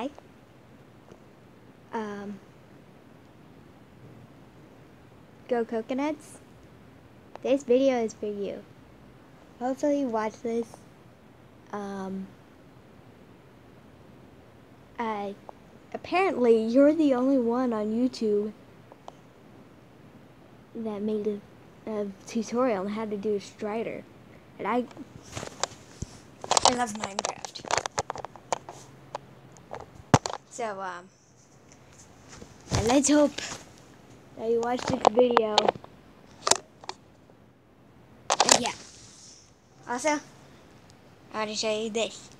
Hi. Um, go coconuts. This video is for you. Hopefully you watch this. Um, uh, apparently you're the only one on YouTube that made a, a tutorial on how to do a strider. And I, I love Minecraft. So, um, and let's hope that you watch this video. And yeah. Also, I want to show you this.